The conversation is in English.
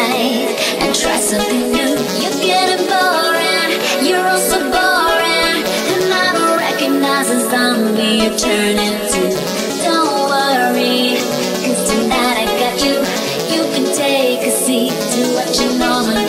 and try something new. You're getting boring, you're also boring, and I don't recognize the zombie you're turning into. Don't worry, cause tonight I got you. You can take a seat to what you normally.